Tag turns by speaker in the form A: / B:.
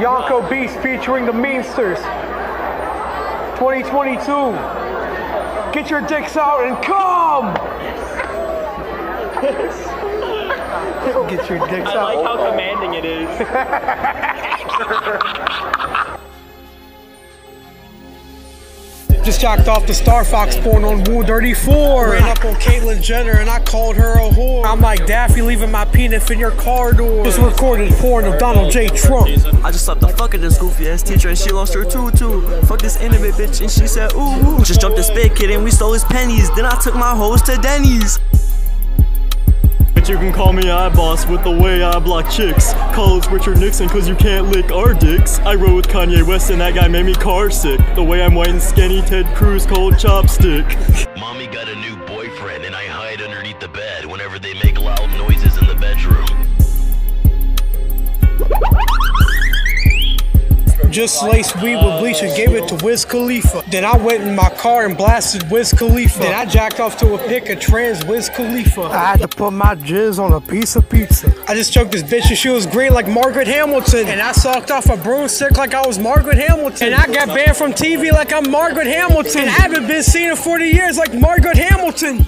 A: Yonko Beast featuring the Meansters. 2022. Get your dicks out and come! Get your dicks out.
B: I like how commanding it is.
A: Just jacked off the Star Fox porn on Rule 34. Ran up on Caitlyn Jenner and I called her a whore. I'm like, Daffy leaving my penis in your car door. Just recorded porn of Donald J. Trump.
C: I just slapped the fuck out this goofy ass teacher and she lost her tutu. Fuck this intimate bitch and she said ooh. ooh. Just jumped this big kid and we stole his pennies. Then I took my hoes to Denny's.
D: Can call me I boss with the way I block chicks. Call us Richard Nixon cause you can't lick our dicks. I rode with Kanye West and that guy made me car sick. The way I'm white and skinny, Ted Cruz called chopstick.
E: Mommy got a new boyfriend and I hide underneath the bed whenever they make loud noises in the bedroom.
A: Just laced weed with bleach and gave it to Wiz Khalifa. Then I went in my car and blasted Wiz Khalifa. Then I jacked off to a pic of trans Wiz Khalifa. I had to put my jizz on a piece of pizza. I just choked this bitch and she was green like Margaret Hamilton. And I sucked off a broomstick like I was Margaret Hamilton. And I got banned from TV like I'm Margaret Hamilton. And I haven't been seen in 40 years like Margaret Hamilton.